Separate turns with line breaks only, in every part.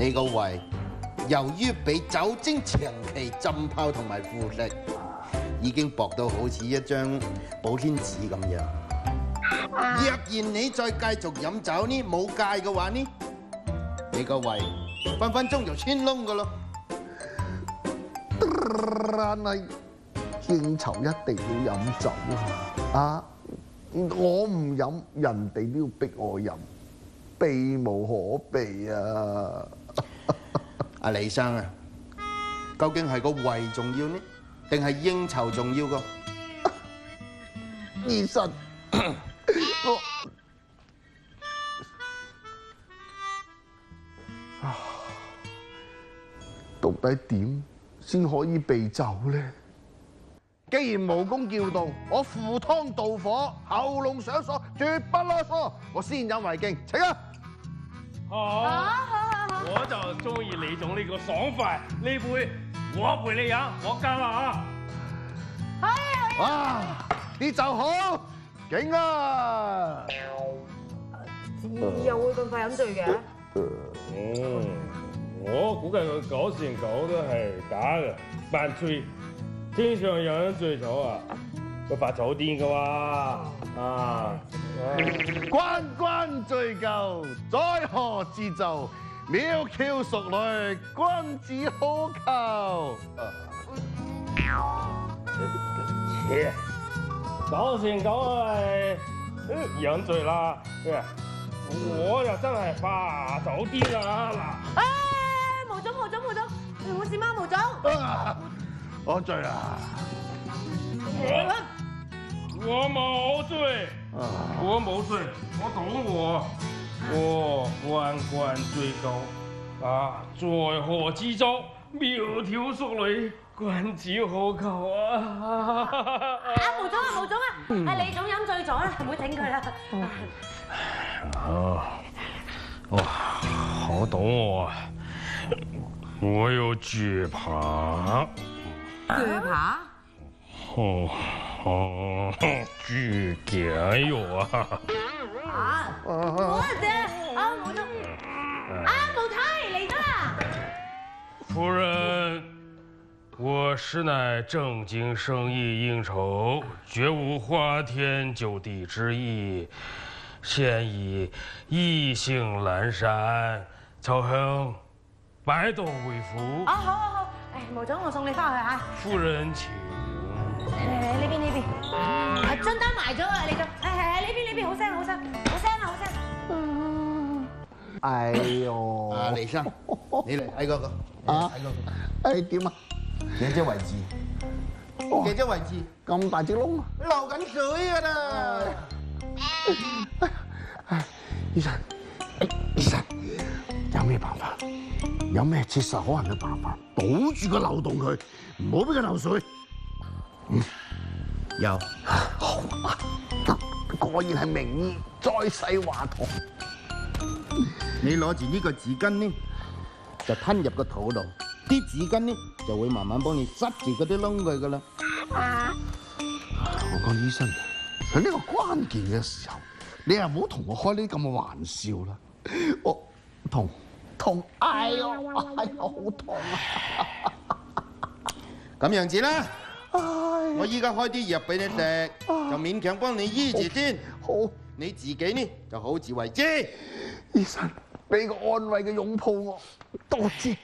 你個胃由於俾酒精長期浸泡同埋腐蝕，已經薄到好似一張保鮮紙咁樣。若然你再繼續飲酒呢，冇戒嘅話呢，你個胃分分鐘就穿窿噶咯。
但係應酬一定要飲酒啊！啊，我唔飲，人哋都要逼我飲，避無可避啊！
阿李生啊，究竟係個胃重要呢，定係應酬重要個？
醫生，我啊到底點先可以避走呢？既然無功叫道，我赴湯蹈火，喉嚨上鎖，絕不囉嗦。我先飲為敬，請啊！
好，我就中意你種呢個爽快。呢杯我陪你飲，我加啦嚇。
哇！啲酒好勁啊！
又會咁快飲醉嘅？
嗯，我估計佢九成九都係假嘅，扮醉。天上有人醉酒啊，佢發酒癲噶喎。啊，
關關醉酒，在河之洲。窈窕淑女，君子好逑。
切，九成九係飲醉啦。我就真係發酒癲啦嗱。
誒，毛總毛總毛總，你冇事嗎？毛總，
啊我醉啦！
我冇醉，我冇醉，我懂我，我關關最高啊，在河之洲，窈窕淑女，君子好求啊！
啊毛總啊毛總啊，係李總飲醉咗啦，唔好整佢啦。
哦，哇，好懂我啊！我有絕扒，
鋸扒？
哦哦，巨夾肉啊！
啊！我哋啊毛總，啊毛太嚟咗啦！
夫人，我實乃正經生意應酬，絕無花天酒地之意。现已意兴阑珊，曹兄百度為夫
啊。好好好，誒毛總我送你翻去嚇。
夫人請。
啊張單埋咗 啊，李總，係係係呢邊呢邊好聲好聲好聲啊好聲。
哎呦！
阿李生，你嚟睇嗰個，你嚟睇嗰個，
誒點啊？
幾隻位置？几只位置？
咁大隻窿啊！
流緊水㗎啦！
醫生，醫生，有咩辦法？有咩切實可行嘅辦法？堵住個漏洞佢，唔好俾佢漏水。
有，
好啊！果然係名醫，再世華佗。
你攞住呢個紙巾呢，就吞入個肚度，啲紙巾呢就會慢慢幫你塞住嗰啲窿佢噶啦。
我講醫生，喺呢個關鍵嘅時候，你又唔好同我開呢啲咁嘅玩笑啦。我痛痛，哎呀，哎呀，好痛啊！
咁樣子啦，
唉，
我依家開啲藥俾你食，就勉強幫你醫住先。
好，
你自己呢就好自為之。
醫生俾個安慰嘅擁抱我，多謝。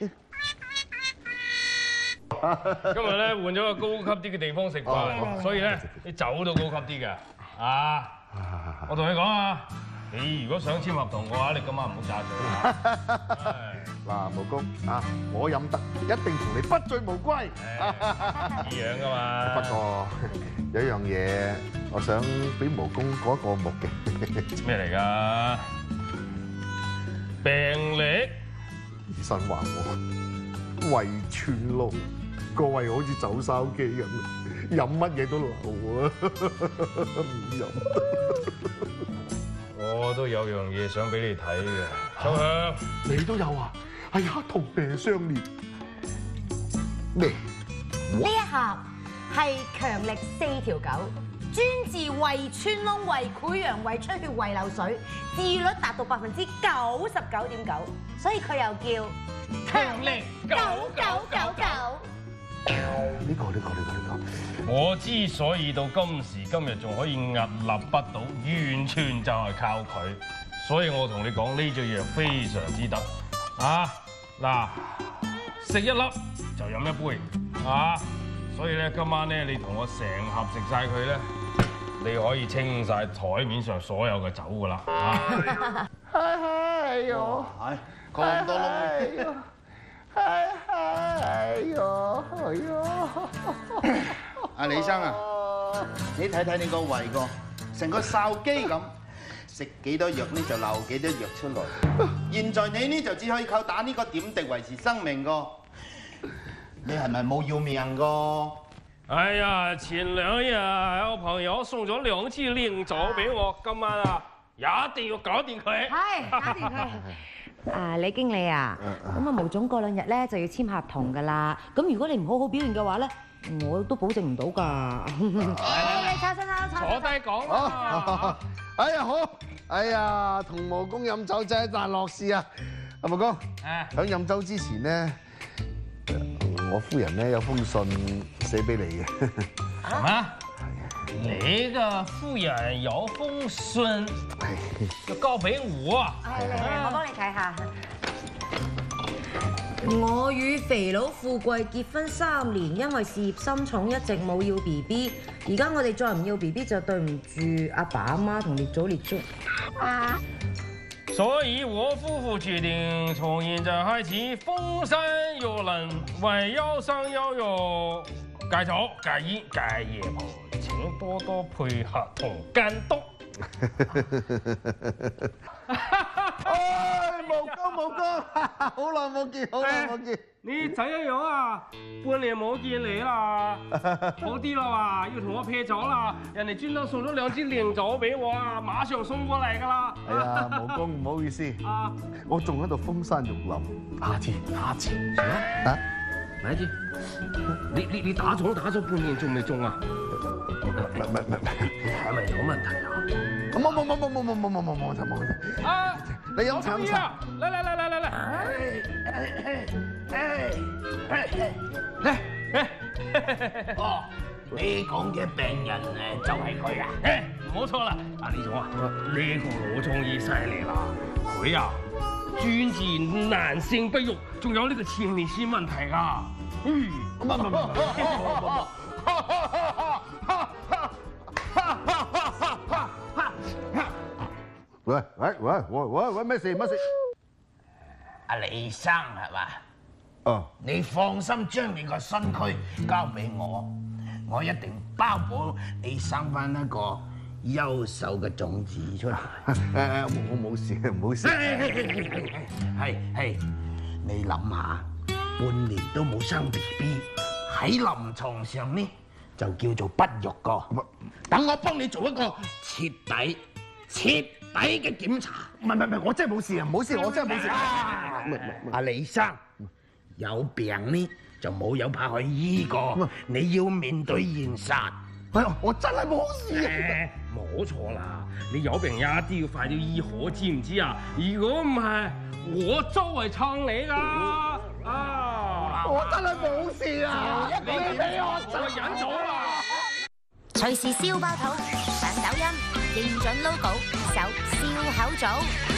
今日咧換咗個高級啲嘅地方食飯，所以咧你酒都高級啲嘅。啊，我同你講啊，你如果想簽合同嘅話，你今晚唔好炸嘴
毛公啊，我飲得，一定同你不醉無歸。
一樣噶嘛。
不過 有一樣嘢，我想俾毛公過一個目嘅。
咩嚟㗎？病歷。
醫生話我胃穿窿，個胃好似走筲箕咁，飲乜嘢都流啊，唔飲。
我都有樣嘢想俾你睇嘅，秋香。
你都有啊？哎呀，同病相憐。咩？
呢一盒係強力四條狗，專治胃穿窿、胃潰瘍、胃出血、胃漏水，治愈率達到百分之九十九點九，所以佢又叫強力九九九九。
呢個呢個呢個呢個。
我之所以到今時今日仲可以屹立不倒，完全就係靠佢。所以我同你講呢隻藥非常之得啊！嗱，食一粒就飲一杯啊！所以咧，今晚咧你同我成盒食晒佢咧，你可以清晒台面上所有嘅酒噶啦啊！
哎呦！
係咁多窿。
哎呦！哎哎呦！哎呦！
阿 李生啊，你睇睇你個胃個，成個哨機咁，食幾多藥呢就漏幾多藥出來。現在你呢就只可以靠打呢個點滴維持生命個，你係咪冇要命個？
哎呀，前兩日有朋友送咗兩支靚酒俾我，今晚啊一定要搞掂佢。
係，搞掂佢。啊，李經理啊，咁啊毛總過兩日咧就要簽合同噶啦。咁如果你唔好好表現嘅話咧，我都保證唔到㗎。你抽身啦，
坐低講啦！
哎呀好，哎呀同毛公飲酒真係一啖樂事啊！阿毛公
誒
喺飲酒之前咧，我夫人咧有封信寫俾你嘅。
什麼？你個夫人有封信要交俾我啊？
係嚟嚟，我幫你睇下。我與肥佬富貴結婚三年，因為事業心重，一直冇要 B B。而家我哋再唔要 B B 就對唔住阿爸阿媽同列祖列宗。
所以我夫婦決定從現在開始封山育林，為憂生憂育，戒酒戒煙戒夜蒲，請多多配合同監督。
哎，毛公毛公，好耐冇見，好耐冇見。
你仔一樣啊，半年冇見你啦，好啲啦嘛，要同我撇咗啦，人哋專登送咗兩支靚酒俾我啊，馬上送過嚟噶啦。
係啊，毛公唔好意思，
啊，
我仲喺度封山玉林。下次，下次。
啊，
啊？
咪住，你你你打咗打咗半年仲未中啊？
唔係唔係唔係，
係咪有問題啊？
冇冇冇冇冇冇冇冇冇冇冇冇冇。
啊！
你飲橙茶。
啊！嚟嚟嚟嚟嚟嚟！嚟嚟！
哦，你講嘅病人誒就係佢啊？
誒，冇錯啦！阿李總啊，呢個老中醫犀利啦，佢啊專治男性不育，仲有呢個前列腺問題㗎。嗯，
唔係唔係唔喂喂喂喂喂喂，咩事乜事？
阿李生係嘛？
哦，
你放心將你個身軀交俾我，我一定包保你生翻一個優秀嘅種子出嚟。
誒 誒，我冇事，唔好事。
係係，你諗下，半年都冇生 B B，喺臨床上呢就叫做不育個。等我幫你做一個徹底、徹底嘅檢查。
唔係唔係唔係，我真係冇事啊，冇事，我真係冇事。
阿李生有病呢就冇有怕去醫過，你要面對現實。
哎呀，我真係冇事啊！
冇錯啦，你有病一啲要快啲醫好，知唔知啊？如果唔係，我周圍撐你㗎。啊！
我真係冇事啊！你俾我
我忍咗啦。
隨時燒爆肚，上抖音，认准 logo，搜笑口组。